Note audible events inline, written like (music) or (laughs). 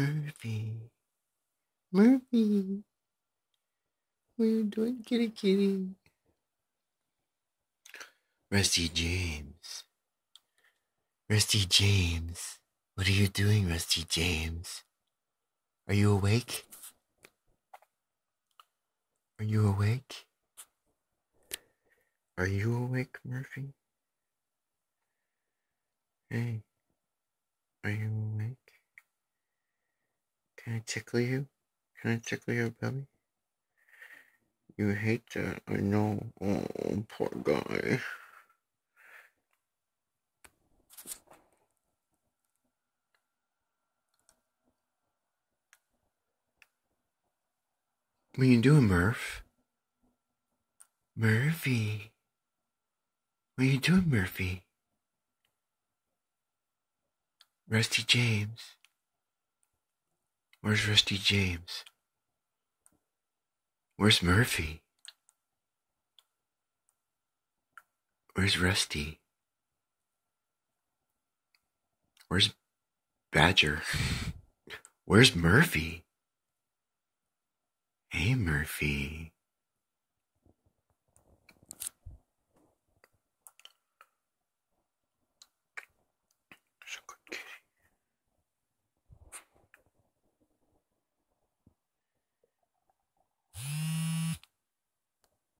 Murphy. Murphy. What are you doing, kitty kitty? Rusty James. Rusty James. What are you doing, Rusty James? Are you awake? Are you awake? Are you awake, Murphy? Hey, are you I tickle you? Can I tickle your belly? You hate that, I know. Oh, poor guy. What you doing, Murph? Murphy. What are you doing, Murphy? Rusty James. Where's Rusty James? Where's Murphy? Where's Rusty? Where's Badger? (laughs) Where's Murphy? Hey, Murphy.